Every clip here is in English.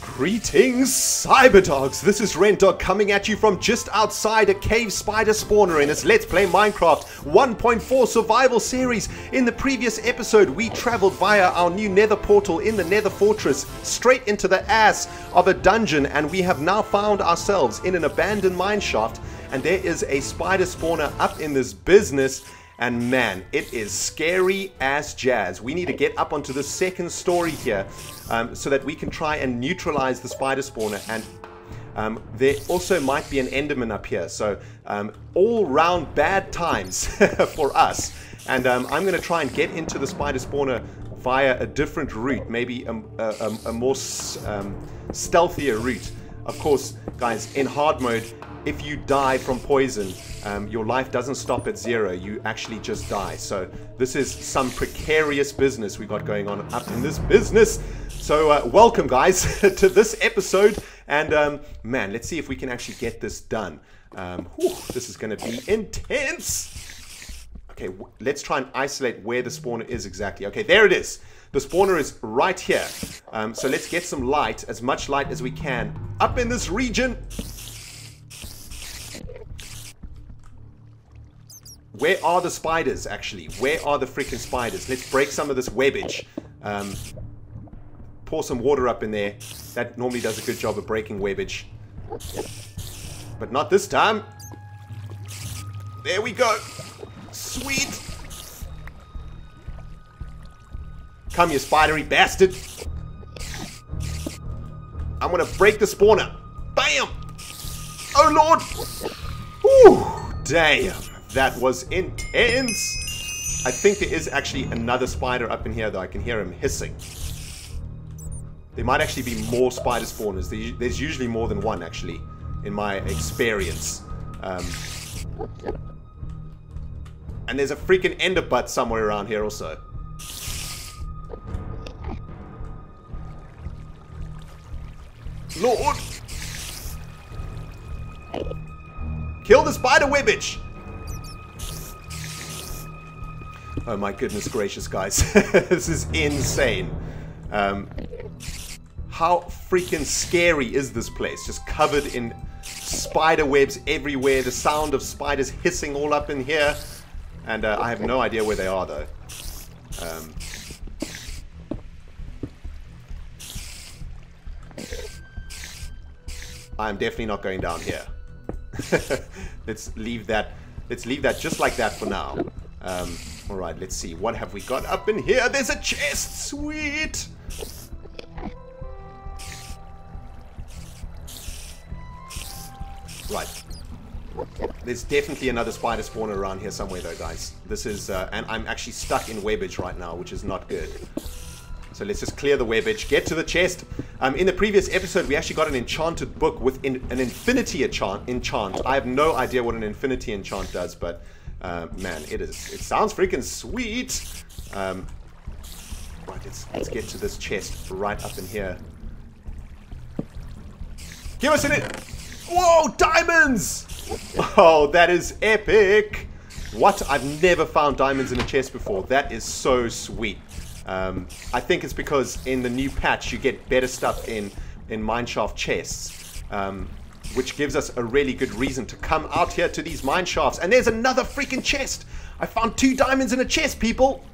Greetings, Cyberdogs! This is Rendog coming at you from just outside a cave spider spawner in its Let's Play Minecraft 1.4 survival series. In the previous episode, we traveled via our new nether portal in the nether fortress straight into the ass of a dungeon, and we have now found ourselves in an abandoned mineshaft, and there is a spider spawner up in this business. And man, it is scary as jazz. We need to get up onto the second story here um, so that we can try and neutralize the spider spawner. And um, there also might be an enderman up here. So um, all round bad times for us. And um, I'm going to try and get into the spider spawner via a different route, maybe a, a, a more um, stealthier route. Of course, guys, in hard mode, if you die from poison, um, your life doesn't stop at zero. You actually just die. So this is some precarious business we got going on up in this business. So uh, welcome, guys, to this episode. And um, man, let's see if we can actually get this done. Um, whew, this is going to be intense. Okay, let's try and isolate where the spawner is exactly. Okay, there it is. The spawner is right here. Um, so let's get some light, as much light as we can, up in this region. Where are the spiders, actually? Where are the freaking spiders? Let's break some of this webbage. Um, pour some water up in there. That normally does a good job of breaking webbage. But not this time. There we go. Sweet. Come, you spidery bastard. I'm gonna break the spawner. Bam! Oh, Lord! Whew, damn. That was intense. I think there is actually another spider up in here, though. I can hear him hissing. There might actually be more spider spawners. There's usually more than one, actually, in my experience. Um, and there's a freaking ender butt somewhere around here also. Lord! Kill the spider webbage! Oh my goodness gracious, guys. this is insane. Um, how freaking scary is this place? Just covered in spider webs everywhere. The sound of spiders hissing all up in here. And uh, I have no idea where they are, though. Um, I'm definitely not going down here. let's leave that. Let's leave that just like that for now. Um, all right, let's see. What have we got up in here? There's a chest. Sweet. Right. There's definitely another spider spawner around here somewhere though, guys. This is, uh, and I'm actually stuck in webbage right now, which is not good. So let's just clear the webbage, get to the chest. Um, in the previous episode, we actually got an enchanted book with in, an infinity enchant, enchant. I have no idea what an infinity enchant does, but uh, man, it is. It sounds freaking sweet. Um, right, let's let's get to this chest right up in here. Give us an it. Whoa, diamonds! Oh, that is epic. What? I've never found diamonds in a chest before. That is so sweet. Um, I think it's because in the new patch you get better stuff in in mineshaft chests. Um, which gives us a really good reason to come out here to these mine shafts. And there's another freaking chest. I found two diamonds in a chest, people.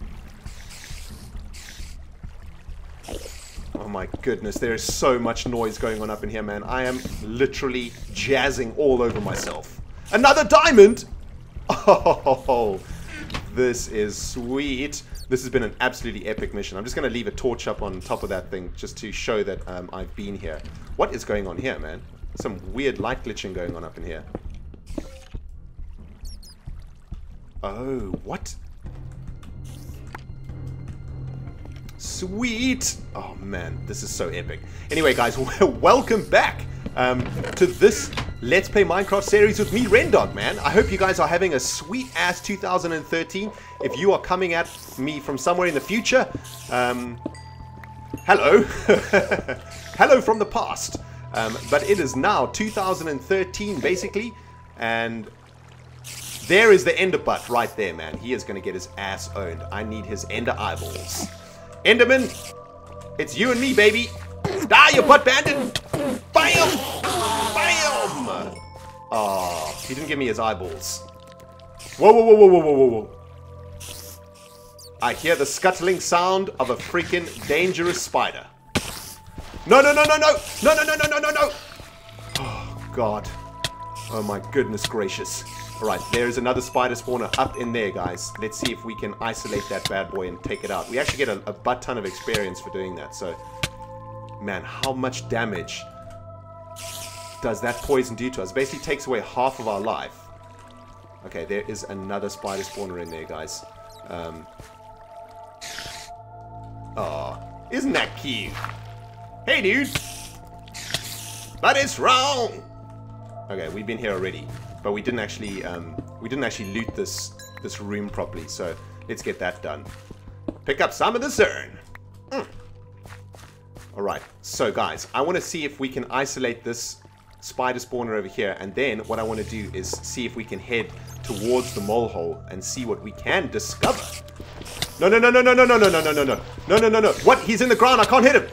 Oh my goodness, there is so much noise going on up in here, man. I am literally jazzing all over myself. Another diamond? Oh, this is sweet. This has been an absolutely epic mission. I'm just going to leave a torch up on top of that thing just to show that um, I've been here. What is going on here, man? some weird light glitching going on up in here. Oh, what? Sweet! Oh man, this is so epic. Anyway guys, welcome back um, to this Let's Play Minecraft series with me, Rendog, man. I hope you guys are having a sweet-ass 2013. If you are coming at me from somewhere in the future, um, hello. hello from the past. Um, but it is now 2013, basically, and There is the ender butt right there, man. He is going to get his ass owned. I need his ender eyeballs. Enderman, it's you and me, baby. Die, you butt bandit. Bam! Bam! Oh, he didn't give me his eyeballs. Whoa, whoa, whoa, whoa, whoa, whoa, whoa. I hear the scuttling sound of a freaking dangerous spider. No, no, no, no, no! No, no, no, no, no, no, no! Oh, God. Oh, my goodness gracious. Alright, there's another spider spawner up in there, guys. Let's see if we can isolate that bad boy and take it out. We actually get a, a butt ton of experience for doing that, so... Man, how much damage does that poison do to us? Basically takes away half of our life. Okay, there is another spider spawner in there, guys. Um, oh, isn't that cute? Hey, dude! But it's wrong! Okay, we've been here already, but we didn't actually, um, we didn't actually loot this, this room properly, so let's get that done. Pick up some of the CERN. Alright, so guys, I want to see if we can isolate this spider spawner over here, and then what I want to do is see if we can head towards the mole hole and see what we can discover. No, no, no, no, no, no, no, no, no, no, no, no, no, no, no, no. What? He's in the ground. I can't hit him.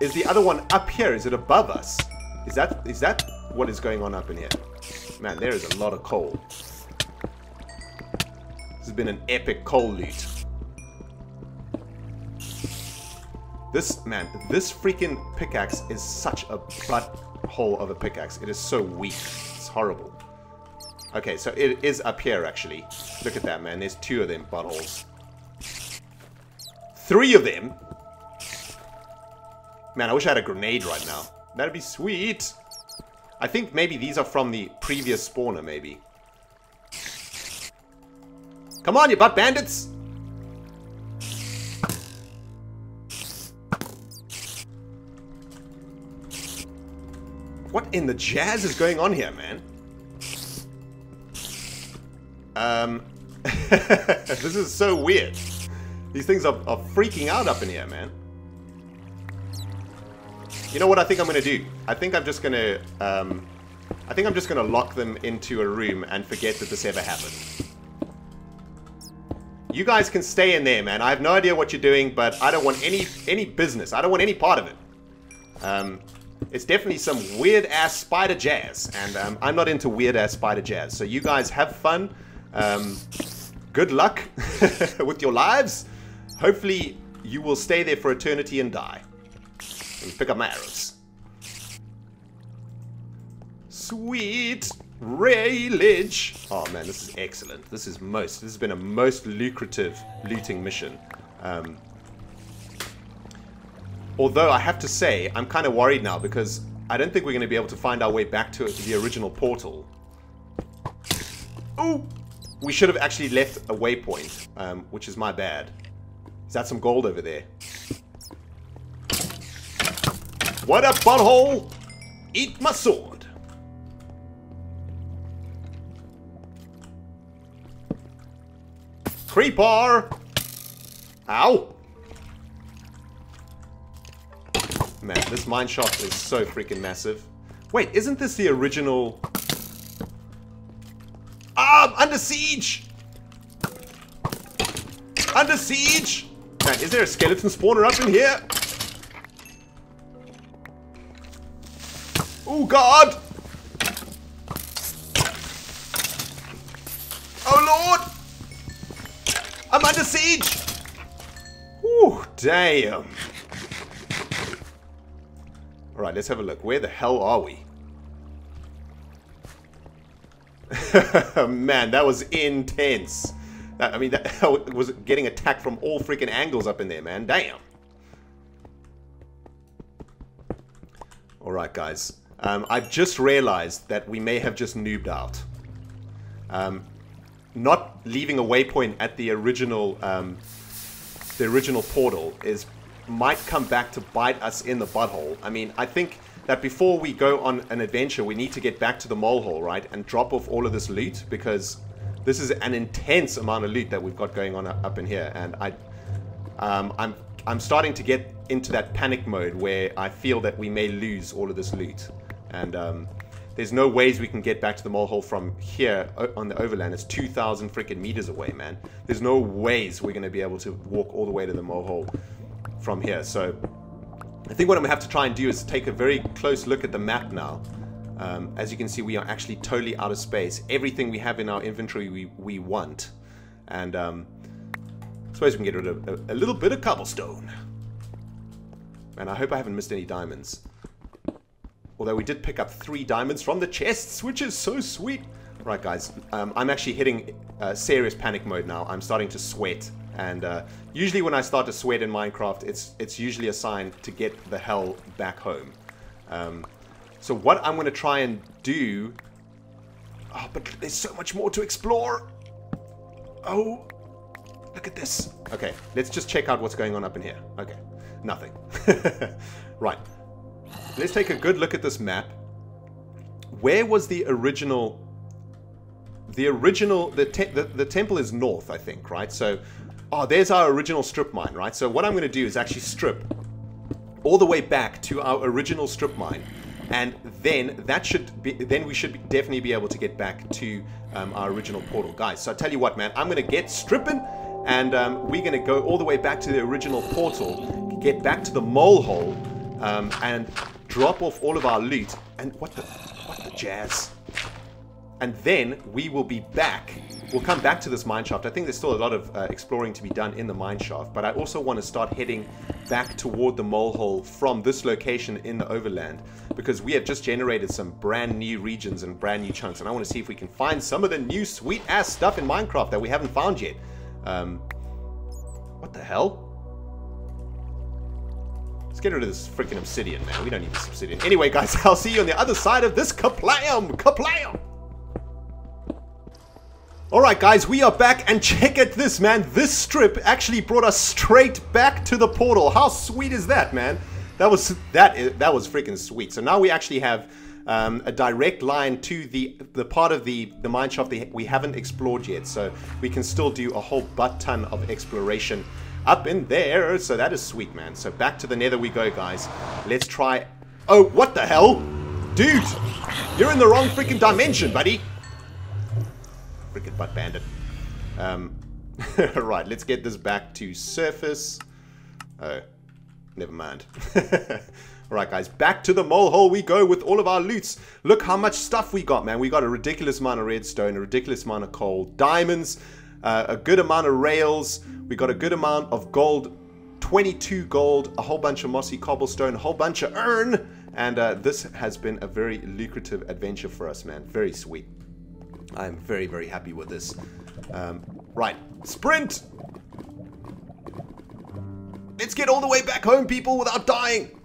Is the other one up here? Is it above us? Is that is that what is going on up in here? Man, there is a lot of coal. This has been an epic coal loot. This, man, this freaking pickaxe is such a butthole of a pickaxe. It is so weak. It's horrible. Okay, so it is up here, actually. Look at that, man. There's two of them buttholes. Three of them? Man, I wish I had a grenade right now. That'd be sweet. I think maybe these are from the previous spawner, maybe. Come on, you butt bandits! In the jazz is going on here, man? Um, this is so weird. These things are, are freaking out up in here, man. You know what I think I'm to do? I think I'm just to... Um, I think I'm just to lock them into a room and forget that this ever happened. You guys can stay in there, man. I have no idea what you're doing, but I don't want any any business. I don't want any part of it. Um, it's definitely some weird-ass spider jazz, and um, I'm not into weird-ass spider jazz. So you guys have fun. Um, good luck with your lives. Hopefully you will stay there for eternity and die. And pick up my arrows. Sweet railage. Oh man, this is excellent. This is most. This has been a most lucrative looting mission. Um, Although I have to say, I'm kind of worried now because I don't think we're going to be able to find our way back to the original portal. Oh! We should have actually left a waypoint, um, which is my bad. Is that some gold over there? What a butthole! Eat my sword! Creeper! Ow! Man, this mine shaft is so freaking massive. Wait, isn't this the original... Ah, I'm under siege! Under siege! Man, is there a skeleton spawner up in here? Oh god! Oh lord! I'm under siege! Ooh, damn. Alright, let's have a look. Where the hell are we? Man, that was intense. I mean, that was getting attacked from all freaking angles up in there, man. Damn. Alright, guys. Um, I've just realized that we may have just noobed out. Um, not leaving a waypoint at the original um, the original portal is might come back to bite us in the butthole. I mean, I think that before we go on an adventure, we need to get back to the mole hole, right? And drop off all of this loot because this is an intense amount of loot that we've got going on up in here. And I, um, I'm, I'm starting to get into that panic mode where I feel that we may lose all of this loot. And um, There's no ways we can get back to the mole hole from here on the overland. It's 2,000 freaking meters away, man. There's no ways we're going to be able to walk all the way to the mole hole from here. So I think what I'm going to have to try and do is take a very close look at the map now. Um, as you can see, we are actually totally out of space. Everything we have in our inventory we, we want. And um, I suppose we can get rid of a, a little bit of cobblestone. And I hope I haven't missed any diamonds. Although we did pick up three diamonds from the chests, which is so sweet. Right, guys, um, I'm actually hitting uh, serious panic mode now. I'm starting to sweat. And uh, usually when I start to sweat in Minecraft, it's, it's usually a sign to get the hell back home. Um, so what I'm going to try and do... Oh, but there's so much more to explore. Oh, look at this. Okay, let's just check out what's going on up in here. Okay, nothing. right, Let's take a good look at this map. Where was the original... The original... The, te the, the temple is north, I think, right? So, oh, there's our original strip mine, right? So what I'm going to do is actually strip all the way back to our original strip mine. And then that should be, then we should definitely be able to get back to um, our original portal. Guys, so I tell you what, man, I'm going to get stripping and um, we're going to go all the way back to the original portal, get back to the mole hole, um, and drop off all of our loot, and what the, what the jazz? And then we will be back. We'll come back to this mine shaft. I think there's still a lot of uh, exploring to be done in the mine shaft, but I also want to start heading back toward the mole hole from this location in the overland because we have just generated some brand new regions and brand new chunks, and I want to see if we can find some of the new sweet ass stuff in Minecraft that we haven't found yet. Um, what the hell? Let's get rid of this freaking obsidian, man. We don't need this obsidian. Anyway, guys, I'll see you on the other side of this kaplam! Kaplam! Alright guys, we are back and check at this man. This strip actually brought us straight back to the portal. How sweet is that, man? That was that that was freaking sweet. So now we actually have um, a direct line to the the part of the the mine shaft that we haven't explored yet. So we can still do a whole butt ton of exploration up in there. So that is sweet, man. So back to the nether we go, guys. Let's try... Oh, what the hell? Dude, you're in the wrong freaking dimension, buddy. Freaking butt bandit. Um, right, let's get this back to surface. Oh, never mind. Alright guys, back to the mole hole we go with all of our loots. Look how much stuff we got, man. We got a ridiculous amount of redstone, a ridiculous amount of coal, diamonds, uh, a good amount of rails, we got a good amount of gold, 22 gold, a whole bunch of mossy cobblestone, a whole bunch of iron, and uh, this has been a very lucrative adventure for us, man. Very sweet. I am very, very happy with this. Um, right, sprint! Let's get all the way back home, people, without dying!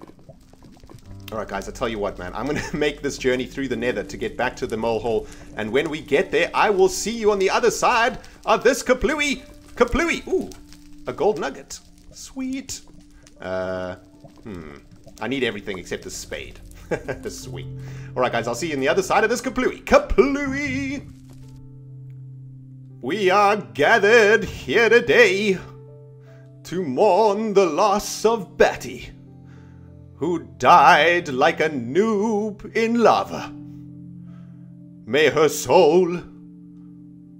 Alright guys, I tell you what man, I'm to make this journey through the nether to get back to the mole hole. And when we get there, I will see you on the other side of this kaplooey Kaplooey! Ooh, a gold nugget. Sweet. Uh, hmm. I need everything except a spade. Sweet. Alright guys, I'll see you on the other side of this Kaplooey. Kaplooey! We are gathered here today to mourn the loss of Batty, who died like a noob in lava. May her soul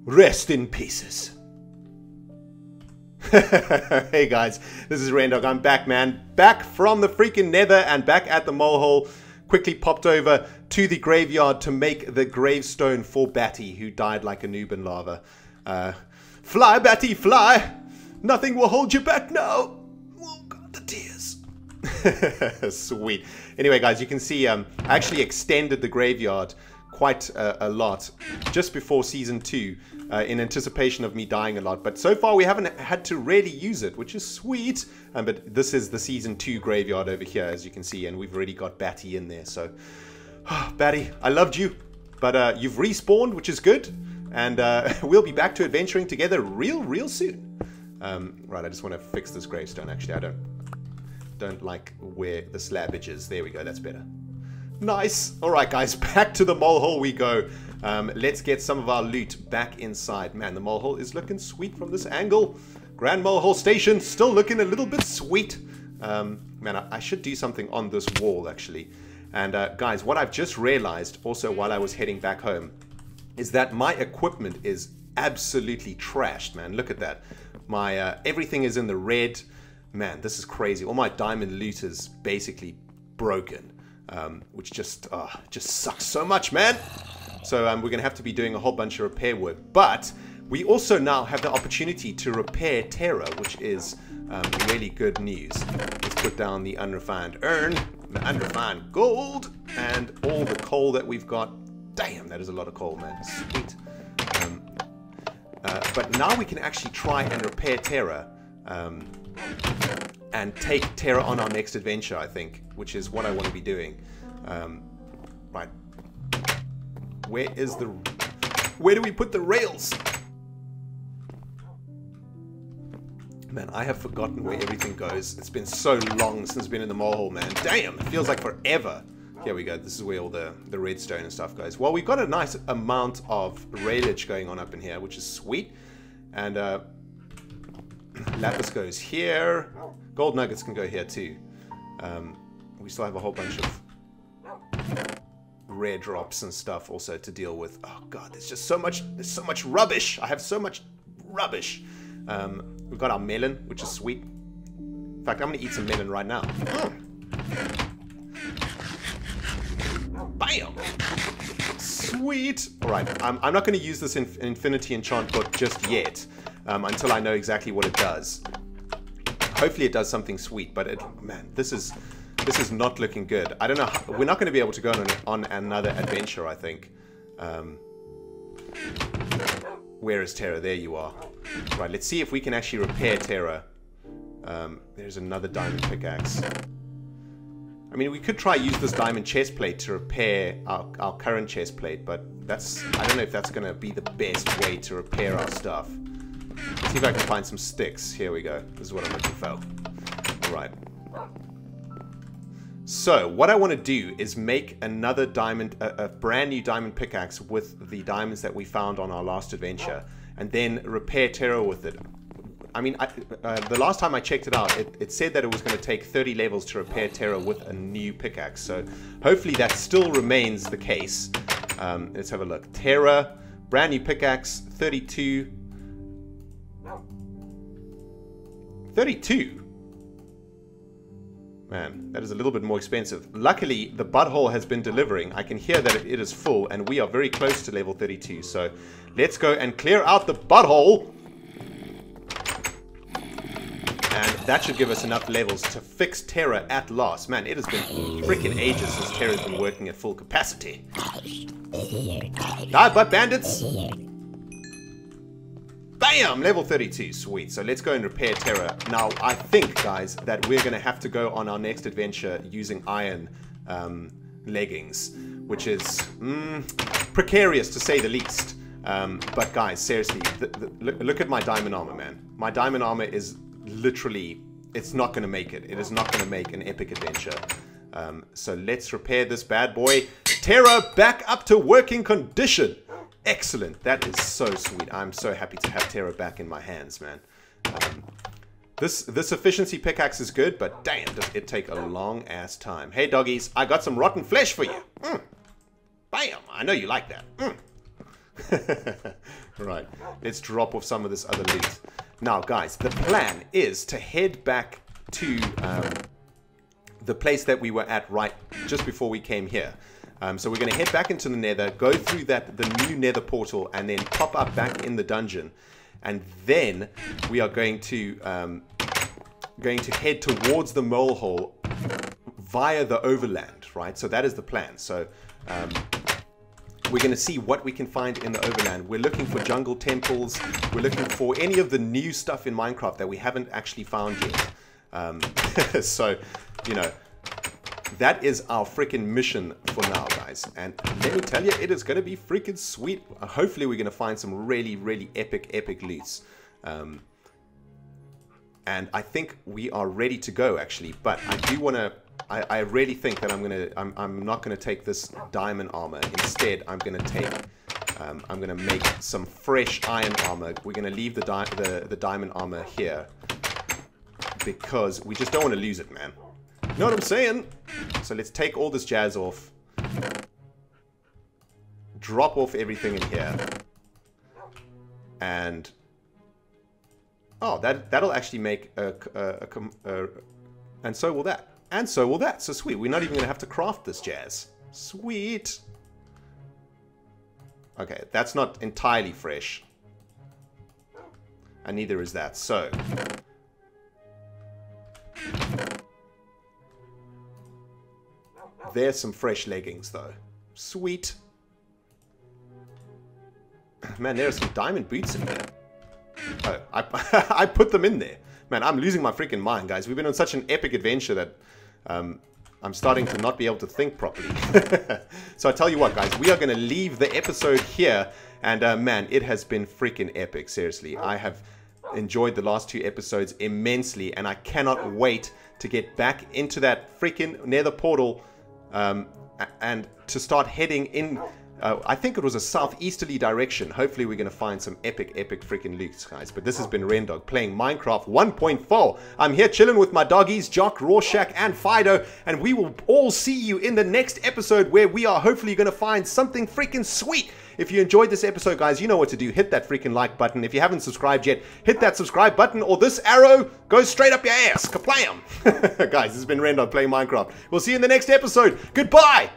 rest in pieces. hey guys, this is Rendog. I'm back, man. Back from the freaking nether and back at the mole hole. Quickly popped over to the graveyard to make the gravestone for Batty, who died like a noob in lava. Uh, fly, Batty, fly! Nothing will hold you back now! Oh god, the tears. Sweet. Anyway, guys, you can see um, I actually extended the graveyard quite a, a lot just before season two uh, in anticipation of me dying a lot. But so far we haven't had to really use it, which is sweet. Um, but this is the season two graveyard over here, as you can see, and we've already got Batty in there. So, Batty, I loved you, but uh, you've respawned, which is good. And uh, we'll be back to adventuring together real, real soon. Um, right, I just want to fix this gravestone. Actually, I don't don't like where the slabbage is. There we go. That's better. Nice. All right, guys, back to the mole hole we go. Um, let's get some of our loot back inside. Man, the mole hole is looking sweet from this angle. Grand Mole Hole Station still looking a little bit sweet. Um, man, I, I, should do something on this wall, actually. And uh, guys, what I've just realized also while I was heading back home is that my equipment is absolutely trashed, man. Look at that. My uh, everything is in the red. Man, this is crazy. All my diamond loot is basically broken, um, which just uh, just sucks so much, man. So um, we're gonna have to be doing a whole bunch of repair work. But we also now have the opportunity to repair Terra, which is um, really good news. Let's put down the unrefined urn, the unrefined gold, and all the coal that we've got. Damn, that is a lot of coal, man. Sweet. Um, uh, but now we can actually try and repair Terra um, and take Terra on our next adventure, I think, which is what I want to be doing. Um, right. Where is the... Where do we put the rails? Man, I have forgotten where everything goes. It's been so long since been in the mole man. Damn, it feels like forever. Here we go. This is where all the, the redstone and stuff goes. Well, we've got a nice amount of railage going on up in here, which is sweet. And uh, lapis goes here. Gold nuggets can go here too. Um, we still have a whole bunch of rare drops and stuff also to deal with. Oh god, there's just so much, there's so much rubbish. I have so much rubbish. Um, we've got our melon, which is sweet. In fact, I'm gonna eat some melon right now. Bam! Sweet! Alright, I'm, I'm not going to use this in Infinity Enchant book just yet, um, until I know exactly what it does. Hopefully it does something sweet, but it, man, this is this is not looking good. I don't know, how, we're not going to be able to go on, on another adventure, I think. Um, where is Terra? There you are. Right, let's see if we can actually repair Terra. Um, there's another diamond pickaxe. I mean, we could try use this diamond chest plate to repair our, our current chest plate, but that's I don't know if that's going to be the best way to repair our stuff. See if I can find some sticks. Here we go. This is what I'm looking for. Alright. So, what I want to do is make another diamond, a, a brand new diamond pickaxe with the diamonds that we found on our last adventure, and then repair Terra with it. I mean, I, uh, the last time I checked it out, it, it said that it was going to take 30 levels to repair Terra with a new pickaxe. So hopefully that still remains the case. Um, let's have a look. Terra, brand new pickaxe, 32. 32? Man, that is a little bit more expensive. Luckily, the butthole has been delivering. I can hear that it is full, and we are very close to level 32. So let's go and clear out the butthole. And that should give us enough levels to fix Terra at last. Man, it has been freaking ages since Terra's been working at full capacity. Die, butt bandits! Bam! Level 32. Sweet. So let's go and repair Terra. Now, I think, guys, that we're going to have to go on our next adventure using iron um, leggings, which is mm, precarious to say the least. Um, but guys, seriously, look, look at my diamond armor, man. My diamond armor is literally, it's not going to make it. It is not going to make an epic adventure. Um, so let's repair this bad boy. Terra back up to working condition. Excellent. That is so sweet. I'm so happy to have Terra back in my hands, man. Um, this this efficiency pickaxe is good, but damn, does it take a long ass time. Hey, doggies, I got some rotten flesh for you. Mm. Bam! I know you like that. Mm. right, let's drop off some of this other loot. Now, guys, the plan is to head back to um, the place that we were at right just before we came here. Um, so we're going to head back into the nether, go through that the new nether portal, and then pop up back in the dungeon. And then we are going to um, going to head towards the mole hole via the overland, right? So that is the plan. So um, we're going to see what we can find in the overland. We're looking for jungle temples. We're looking for any of the new stuff in Minecraft that we haven't actually found yet. Um, so, you know, that is our freaking mission for now, guys. And let me tell you, it is going to be freaking sweet. Hopefully, we're going to find some really, really epic, epic loots. Um, and I think we are ready to go, actually. But I do want to I, I really think that I'm gonna I'm, I'm not gonna take this diamond armor. Instead, I'm gonna take um, I'm gonna make some fresh iron armor. We're gonna leave the the the diamond armor here because we just don't want to lose it, man. Know what I'm saying? So let's take all this jazz off. Drop off everything in here. And... Oh, that, that'll actually make a, a, a, a... And so will that. And so will that. So sweet. We're not even going to have to craft this jazz. Sweet. Okay, that's not entirely fresh. And neither is that. So... There's some fresh leggings, though. Sweet. Man, there are some diamond boots in there. Oh, I, I put them in there. Man, I'm losing my freaking mind, guys. We've been on such an epic adventure that um, I'm starting to not be able to think properly. so I tell you what, guys, we are going to leave the episode here. And uh, man, it has been freaking epic, seriously. I have enjoyed the last two episodes immensely, and I cannot wait to get back into that freaking nether portal um, and to start heading in uh, I think it was a southeasterly direction. Hopefully we're going to find some epic, epic freaking loot, guys. But this has been Rendog playing Minecraft 1.4. I'm here chilling with my doggies, Jock, Rorschach, and Fido. And we will all see you in the next episode where we are hopefully going to find something freaking sweet. If you enjoyed this episode, guys, you know what to do. Hit that freaking like button. If you haven't subscribed yet, hit that subscribe button or this arrow goes straight up your ass. Kaplam! guys, this has been Rendog playing Minecraft. We'll see you in the next episode. Goodbye!